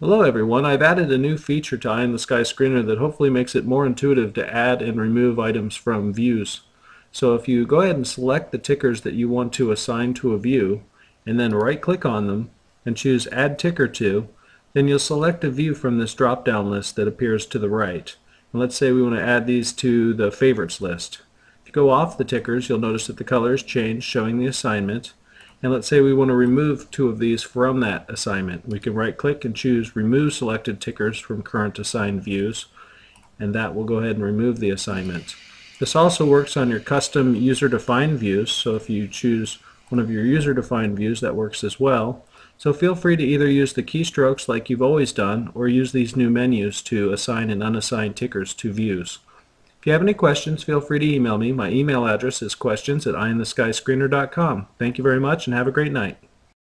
Hello everyone, I've added a new feature to Eye in the Sky Screener that hopefully makes it more intuitive to add and remove items from views. So if you go ahead and select the tickers that you want to assign to a view and then right click on them and choose add ticker to, then you'll select a view from this drop down list that appears to the right. And let's say we want to add these to the favorites list. If you go off the tickers you'll notice that the color has changed showing the assignment and let's say we want to remove two of these from that assignment. We can right click and choose remove selected tickers from current assigned views and that will go ahead and remove the assignment. This also works on your custom user defined views so if you choose one of your user defined views that works as well. So feel free to either use the keystrokes like you've always done or use these new menus to assign and unassign tickers to views. If you have any questions, feel free to email me. My email address is questions at eyeintheskyscreener.com. Thank you very much and have a great night.